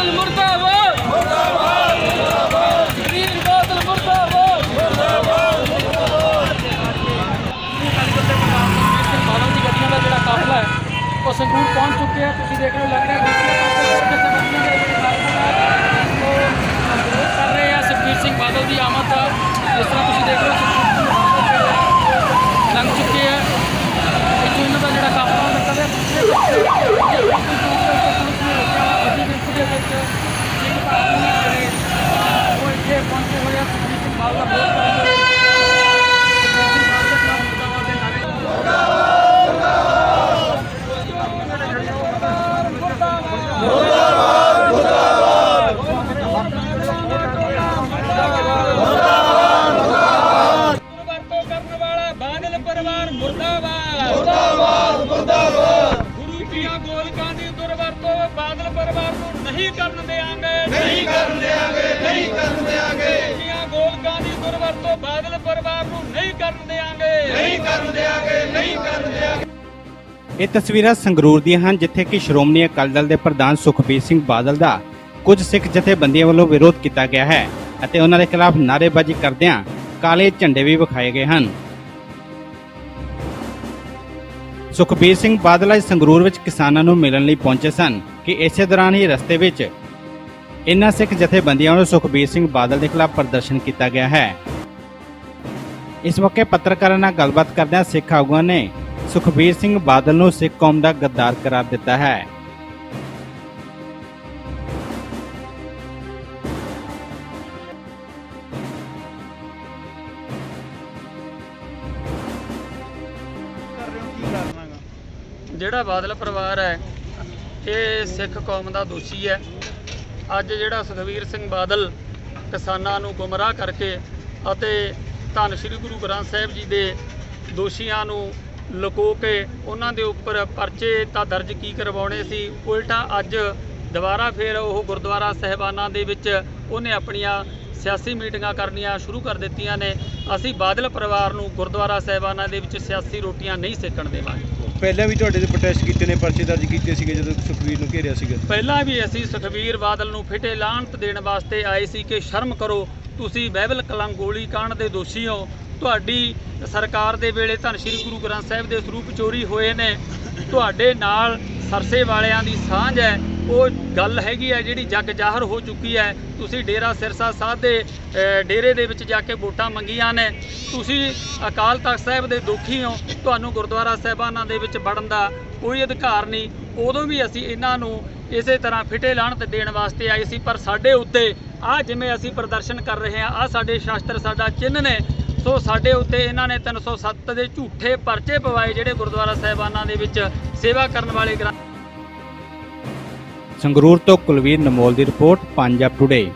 ਬਾਦਲ ਮੁਰਦਾਬਾਦ। ਮੁਰਦਾਬਾਦ ਮੁਰਦਾਬਾਦ ਵੀਰ ਬਾਦਲ ਮੁਰਦਾਬਾਦ। ਮੁਰਦਾਬਾਦ। ਮੁਰਦਾਬਾਦ ਬਾਲਾਂ ਦੀ ਗੱਡੀਆਂ ਦਾ ਜਿਹੜਾ ਕਾਫਲਾ ਹੈ ਉਹ ਸੰਗਰੂਰ ਪਹੁੰਚ ਚੁੱਕਿਆ ਤੁਸੀਂ ਦੇਖ ਰਹੇ ਹੋ ਲੱਗ ਰਿਹਾ ਕਰ ਰਹੇ ਆ ਸੁਖਬੀਰ ਸਿੰਘ ਬਾਦਲ ਦੀ ਆਮਦ ਦਾ ਜਿਸ ਤਰ੍ਹਾਂ ਪਰਿਵਾਰ ਮੁਰਦਾਬਾਦ। ਮੁਰਦਾਬਾਦ ਮੁਰਦਾਬਾਦ। ਗੁਰੂ ਪੀਆਂ ਗੋਲਕਾਂ ਦੀ ਦੁਰਵਰਤੋਂ ਬਾਦਲ ਪਰਿਵਾਰ ਨੂੰ ਨਹੀਂ ਕਰਨ ਦੇਵਾਂਗੇ ਨਹੀਂ ਕਰਨ ਦੇਵਾਂਗੇ ਨਹੀਂ ਕਰਨ ਦੇਵਾਂਗੇ ਪੀਆਂ ਗੋਲਕਾਂ ਦੀ ਦੁਰਵਰਤੋਂ ਬਾਦਲ ਪਰਿਵਾਰ ਨੂੰ ਨਹੀਂ ਕਰਨ ਦੇਵਾਂਗੇ ਨਹੀਂ ਕਰਨ ਦੇਵਾਂਗੇ ਨਹੀਂ ਕਰਨ ਦੇਵਾਂਗੇ ਇਹ ਤਸਵੀਰਾਂ ਸੰਗਰੂਰ ਦੀਆਂ ਹਨ ਜਿੱਥੇ ਕਿ ਸ਼੍ਰੋਮਣੀ ਅਕਾਲੀ ਦਲ ਦੇ ਪ੍ਰਧਾਨ ਸੁਖਬੀਰ ਸਿੰਘ ਬਾਦਲ ਦਾ ਕੁਝ ਸਿੱਖ ਜਥੇਬੰਦੀਆਂ ਵੱਲੋਂ ਵਿਰੋਧ ਕੀਤਾ ਗਿਆ ਹੈ ਅਤੇ ਉਹਨਾਂ ਦੇ ਖਿਲਾਫ ਨਾਅਰੇਬਾਜ਼ੀ ਕਰਦਿਆਂ ਕਾਲੇ ਝੰਡੇ ਵੀ ਵਿਖਾਏ ਗਏ ਹਨ। ਸੁਖਬੀਰ ਸਿੰਘ ਬਾਦਲ ਅੱਜ ਸੰਗਰੂਰ ਵਿੱਚ ਕਿਸਾਨਾਂ ਨੂੰ ਮਿਲਣ ਲਈ ਪਹੁੰਚੇ ਸਨ ਕਿ ਇਸੇ ਦੌਰਾਨ ਹੀ ਰਸਤੇ ਵਿੱਚ ਇਨ੍ਹਾਂ ਸਿੱਖ ਜਥੇਬੰਦੀਆਂ ਵੱਲੋਂ ਸੁਖਬੀਰ ਸਿੰਘ ਬਾਦਲ ਦੇ ਖਿਲਾਫ ਪ੍ਰਦਰਸ਼ਨ ਕੀਤਾ ਗਿਆ ਹੈ। ਇਸ ਮੌਕੇ ਪੱਤਰਕਾਰਾਂ ਨਾਲ ਗੱਲਬਾਤ ਕਰਦਿਆਂ ਸਿੱਖ ਆਗੂਆਂ ਨੇ ਸੁਖਬੀਰ ਸਿੰਘ ਬਾਦਲ ਨੂੰ ਸਿੱਖ ਕੌਮ ਦਾ ਗੱਦਾਰ ਕਰਾਰ ਦਿੱਤਾ ਹੈ। ਜਿਹੜਾ ਬਾਦਲ ਪਰਿਵਾਰ ਹੈ, ਇਹ ਸਿੱਖ ਕੌਮ ਦਾ ਦੋਸ਼ੀ ਹੈ। ਅੱਜ ਜਿਹੜਾ ਸੁਖਵੀਰ ਸਿੰਘ ਬਾਦਲ ਕਿਸਾਨਾਂ ਨੂੰ ਗੁੰਮਰਾਹ ਕਰਕੇ ਅਤੇ ਧੰਨ ਸ੍ਰੀ ਗੁਰੂ ਗ੍ਰੰਥ ਸਾਹਿਬ ਜੀ ਦੇ ਦੋਸ਼ੀਆਂ ਨੂੰ ਲੁਕੋ ਕੇ ਉਹਨਾਂ ਦੇ ਉੱਪਰ ਪਰਚੇ ਤਾਂ ਦਰਜ ਕੀ ਕਰਵਾਉਣੇ ਸੀ, ਉਲਟਾ ਅੱਜ ਦੁਬਾਰਾ ਫਿਰ ਉਹ ਗੁਰਦੁਆਰਾ ਸਹਿਬਾਨਾਂ ਦੇ ਵਿੱਚ ਉਹਨੇ ਆਪਣੀਆਂ ਸਿਆਸੀ ਮੀਟਿੰਗਾਂ ਕਰਨੀਆਂ ਸ਼ੁਰੂ ਕਰ ਦਿੱਤੀਆਂ ਨੇ। ਅਸੀਂ ਬਾਦਲ ਪਰਿਵਾਰ ਨੂੰ ਗੁਰਦੁਆਰਾ ਸਹਿਬਾਨਾਂ ਦੇ ਵਿੱਚ ਸਿਆਸੀ ਰੋਟੀਆਂ ਨਹੀਂ ਸੇਕਣ ਦੇਵਾਂਗੇ। ਪਹਿਲਾਂ ਵੀ ਤੁਹਾਡੇ ਤੇ ਪ੍ਰੋਟੈਸਟ ਕੀਤੇ ਨੇ ਪਰਚੇ ਦਰਜ ਕੀਤੇ ਸੀਗੇ ਜਦੋਂ ਸੁਖਵੀਰ ਨੂੰ ਘੇਰਿਆ ਸੀਗਾ। ਪਹਿਲਾਂ ਵੀ ਅਸੀਂ ਸੁਖਬੀਰ ਬਾਦਲ ਨੂੰ ਫਿੱਟੇ ਲਾਹਨਤ ਦੇਣ ਵਾਸਤੇ ਆਏ ਸੀ ਕਿ ਸ਼ਰਮ ਕਰੋ ਤੁਸੀਂ ਬਹਿਬਲ ਕਲੰਗ ਗੋਲੀ ਕਾਂਡ ਦੇ ਦੋਸ਼ੀ ਹੋ। ਤੁਹਾਡੀ ਸਰਕਾਰ ਦੇ ਵੇਲੇ ਧੰਨ ਸ਼੍ਰੀ ਗੁਰੂ ਗ੍ਰੰਥ ਸਾਹਿਬ ਦੇ ਸਰੂਪ ਚੋਰੀ ਹੋਏ ਨੇ। ਤੁਹਾਡੇ ਨਾਲ ਸਰਸੇ ਵਾਲਿਆਂ ਦੀ ਸਾਂਝ ਹੈ। ਉਹ ਗੱਲ ਹੈਗੀ ਹੈ ਜਿਹੜੀ ਜੱਗ ਜ਼ਾਹਰ ਹੋ ਚੁੱਕੀ ਹੈ। ਤੁਸੀਂ ਡੇਰਾ ਸਿਰਸਾ ਸਾਹਿਬ ਦੇ ਡੇਰੇ ਦੇ ਵਿੱਚ ਜਾ ਕੇ ਵੋਟਾਂ ਮੰਗੀਆਂ ਨੇ। ਤੁਸੀਂ ਅਕਾਲ ਤਖਤ ਸਾਹਿਬ ਦੇ ਦੁਖੀ ਹੋ। ਤੁਹਾਨੂੰ ਗੁਰਦੁਆਰਾ ਸਾਹਿਬਾਨਾਂ ਦੇ ਵਿੱਚ ਵੜਨ ਦਾ ਕੋਈ ਅਧਿਕਾਰ ਨਹੀਂ। ਉਦੋਂ ਵੀ ਅਸੀਂ ਇਹਨਾਂ ਨੂੰ ਇਸੇ ਤਰ੍ਹਾਂ ਫਿਟੇ ਫਿੱਟੇ 'ਤੇ ਦੇਣ ਵਾਸਤੇ ਆਏ ਸੀ, ਪਰ ਸਾਡੇ ਉੱਤੇ ਆ ਜਿਵੇਂ ਅਸੀਂ ਪ੍ਰਦਰਸ਼ਨ ਕਰ ਰਹੇ ਹਾਂ, ਆ ਸਾਡੇ ਸ਼ਾਸਤਰ ਸਾਡਾ ਚਿੰਨ੍ਹ ਨੇ। ਸੋ ਸਾਡੇ ਉੱਤੇ ਇਹਨਾਂ ਨੇ 307 ਦੇ ਝੂਠੇ ਪਰਚੇ ਪਵਾਏ, ਜਿਹੜੇ ਗੁਰਦੁਆਰਾ ਸਾਹਿਬਾਨਾਂ ਦੇ ਵਿੱਚ ਸੇਵਾ ਕਰਨ ਵਾਲੇ ਗ੍ਰੰਥ ਸੰਗਰੂਰ ਤੋਂ ਕੁਲਵੀਰ ਨਮੋਲ ਦੀ ਰਿਪੋਰਟ ਪੰਜਾਬ ਟੁਡੇ